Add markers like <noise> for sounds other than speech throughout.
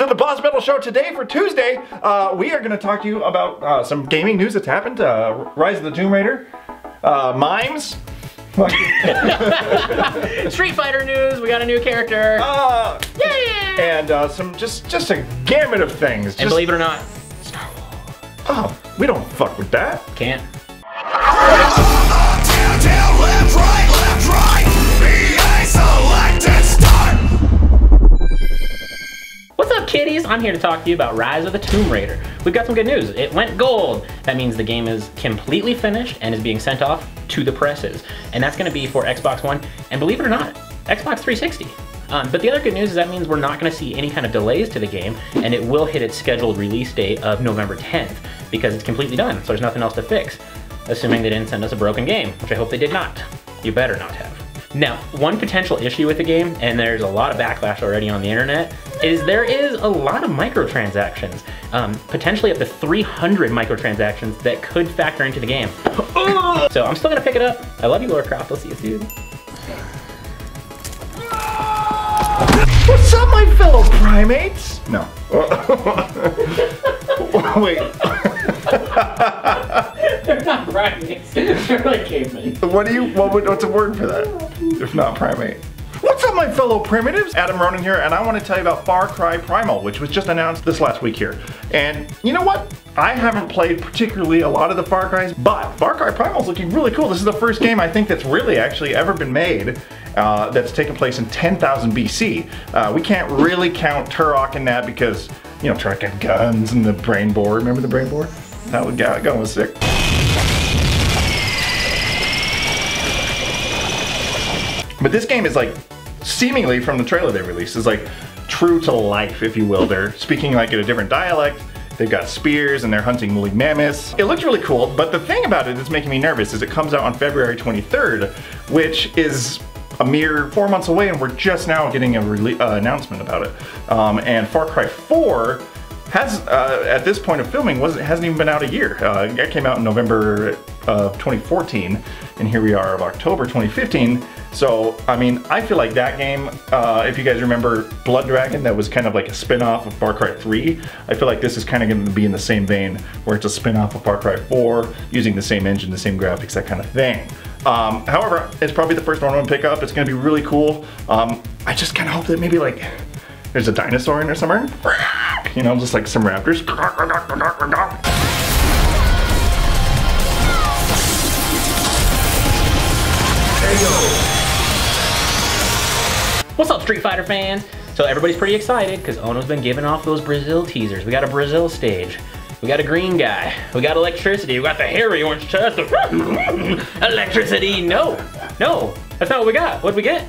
to the Boss Battle Show today for Tuesday. Uh, we are going to talk to you about uh, some gaming news that's happened. Uh, Rise of the Tomb Raider, uh, mimes. <laughs> Street Fighter news, we got a new character. Uh, yeah! and uh, some just just a gamut of things. And Just- believe it or not, Star Wars. oh, we don't fuck with that. can't. <laughs> Kiddies? I'm here to talk to you about Rise of the Tomb Raider. We've got some good news. It went gold. That means the game is completely finished and is being sent off to the presses. And that's going to be for Xbox One, and believe it or not, Xbox 360. Um, but the other good news is that means we're not going to see any kind of delays to the game, and it will hit its scheduled release date of November 10th because it's completely done, so there's nothing else to fix. Assuming they didn't send us a broken game, which I hope they did not. You better not have. Now, one potential issue with the game, and there's a lot of backlash already on the internet, is there is a lot of microtransactions. Um, potentially up to 300 microtransactions that could factor into the game. <gasps> so I'm still gonna pick it up. I love you, Laura Croft. I'll see you soon. What's up, my fellow primates? No. <laughs> Wait. <laughs> They're not primates. <laughs> They're like cavemen. What do you? What would? What's a word for that? If not primate. What's up, my fellow primitives? Adam Ronin here, and I want to tell you about Far Cry Primal, which was just announced this last week here. And you know what? I haven't played particularly a lot of the Far Cries, but Far Cry Primal is looking really cool. This is the first game I think that's really actually ever been made uh, that's taken place in 10,000 BC. Uh, we can't really count Turok in that because, you know, Turok had guns and the brain board. Remember the brain board? That would gun was sick. But this game is like, seemingly from the trailer they released, is like true to life, if you will. They're speaking like in a different dialect. They've got spears and they're hunting woolly mammoths. It looks really cool, but the thing about it that's making me nervous is it comes out on February 23rd, which is a mere four months away, and we're just now getting a rele- uh, announcement about it. Um, and Far Cry 4 has uh, at this point of filming wasn't hasn't even been out a year. Uh, it came out in November of 2014, and here we are of October 2015. So I mean, I feel like that game. Uh, if you guys remember Blood Dragon, that was kind of like a spin-off of Far Cry 3. I feel like this is kind of going to be in the same vein, where it's a spin-off of Far Cry 4, using the same engine, the same graphics, that kind of thing. Um, however, it's probably the first one I'm gonna pick up. It's gonna be really cool. Um, I just kind of hope that maybe like there's a dinosaur in there somewhere. <laughs> You know, just like some raptors. <laughs> What's up, Street Fighter fans? So everybody's pretty excited because Ono's been giving off those Brazil teasers. We got a Brazil stage. We got a green guy. We got electricity. We got the hairy orange chest. <laughs> electricity. No, no, that's not what we got. What we get?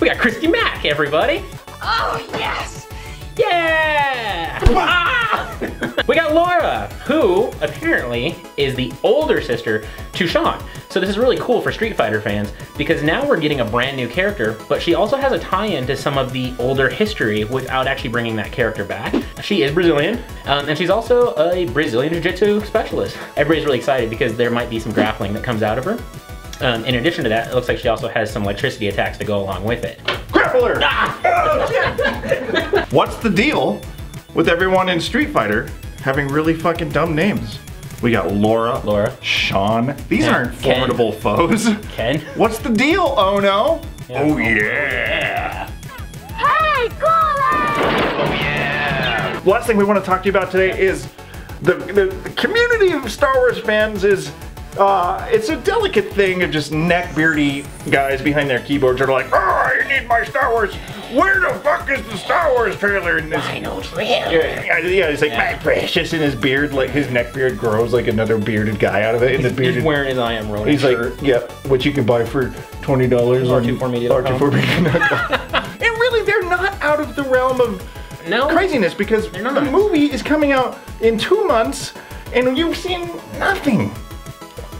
We got Christy Mack, everybody. Oh, yes! Yeah! Ah! <laughs> we got Laura, who apparently is the older sister to Sean. So this is really cool for Street Fighter fans because now we're getting a brand new character, but she also has a tie-in to some of the older history without actually bringing that character back. She is Brazilian, um, and she's also a Brazilian Jiu-Jitsu specialist. Everybody's really excited because there might be some grappling that comes out of her. Um, in addition to that, it looks like she also has some electricity attacks to go along with it. Grappler! <laughs> What's the deal with everyone in Street Fighter having really fucking dumb names? We got Laura, Laura. Sean. These Ken. aren't Ken. formidable foes. Ken? What's the deal, Oh no? Yeah. Oh yeah. Hey, cooler! Oh yeah! Last thing we want to talk to you about today is the, the, the community of Star Wars fans is uh, it's a delicate thing of just neck beardy guys behind their keyboards are like, oh, I need my Star Wars. Where the fuck is the Star Wars trailer? in this, Rhino yeah, yeah, yeah, he's like, my precious, and his beard, like his neck beard grows like another bearded guy out of it. And the He's wearing his I Am Ronin he's shirt. like, yeah, what you can buy for twenty dollars on R24media.com. R24media.com. <laughs> and really, they're not out of the realm of no, craziness because the movie is coming out in two months and you've seen nothing.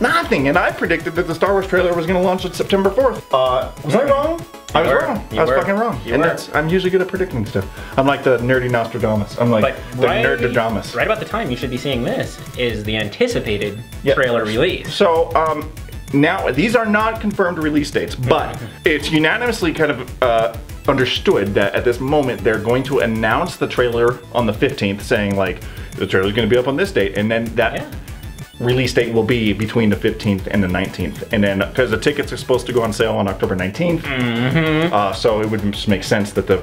Nothing. And I predicted that the Star Wars trailer was going to launch on September 4th. Uh, was I wrong? I was were. wrong. You I was were. fucking wrong. You and were. that's I'm usually good at predicting stuff. I'm like the nerdy Nostradamus. I'm like But the right, Nerdodamus. right about the time you should be seeing this is the anticipated Yeah. trailer release. So, um, now these are not confirmed release dates, but it's unanimously kind of uh, understood that at this moment they're going to announce the trailer on the 15th, saying like the trailer's going to be up on this date, and then that Yeah. Release date will be between the 15th and the 19th. And then because the tickets are supposed to go on sale on October 19th, Mm-hmm. uh, so it would just make sense that the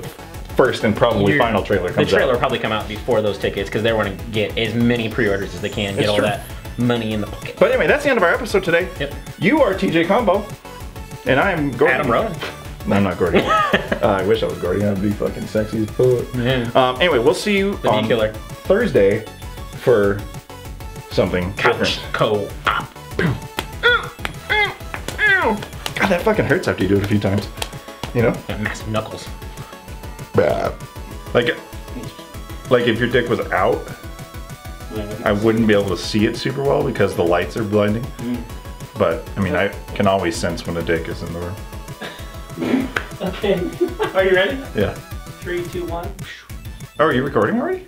first and probably You're- final trailer comes. The comes trailer will out. probably come out before those tickets because they want to get as many pre-orders as they can, get It's all true. that money in the pocket. But anyway, that's the end of our episode today. Yep. You are TJ Combo, and I am Gordon. Adam Ronin. No, I'm not Gordy. <laughs> uh, I wish I was Gordy. I'd be fucking sexy as fuck. Yeah. Um, anyway, we'll see you The on Killer. Thursday for something Couch different. co-op. God, that fucking hurts after you do it a few times. You know? Got massive knuckles. Bad. Like, like if your dick was out, I wouldn't be able to see it super well because the lights are blinding. Mm. But I mean, I can always sense when a dick is in the room. <laughs> Okay. Are you ready? Yeah. Three, two, one. Oh, are you recording already?